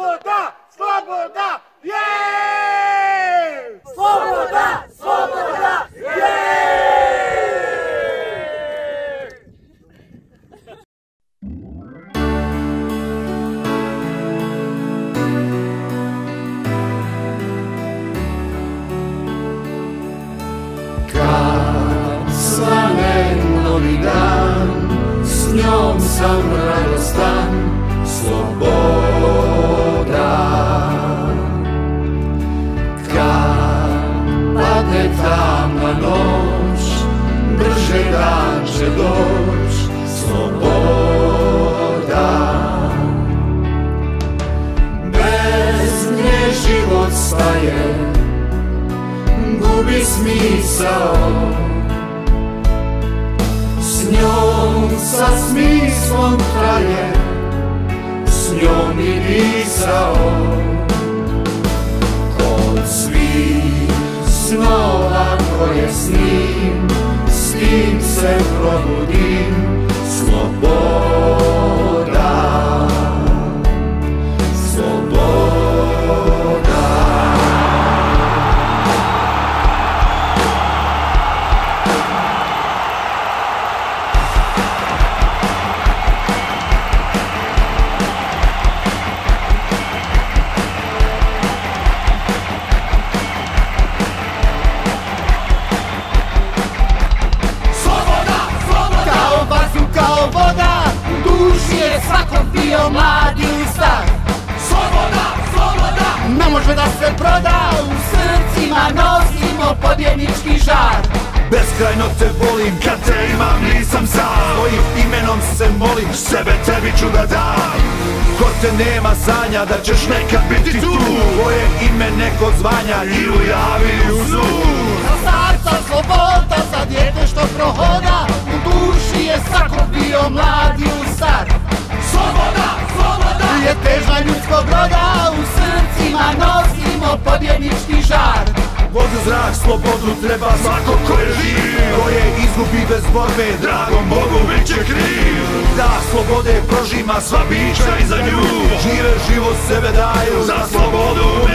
Свобода! Свобода! Ей! Свобода! Свобода! Ей! Kad sa nendom i dan, s miss me С ним со смыслом в крае С ним и со Он сви снова кое с ним С ним все пробудим Свободно Svako bio mladi ustar star Sloboda, sloboda Ne može da se proda U srcima nosimo pobjednički žar Beskrajno te volim, kad te imam nisam sam Tvojim imenom se molim, sebe tebi ću da dam te nema sanja da ćeš nekad biti tu Tvoje ime neko zvanja i u javi i starca sloboda, sad djete što prohoda U duši je svako bio mladi Težnja ljudskog roda u srcima nosimo pobjednički žar Vodu, zrak, slobodu treba svako ko je živ Ko je izgubi bez borbe, dragom Bogu bit će kriv Da slobode prožima sva bića za nju Žive život sebe daju, za slobodu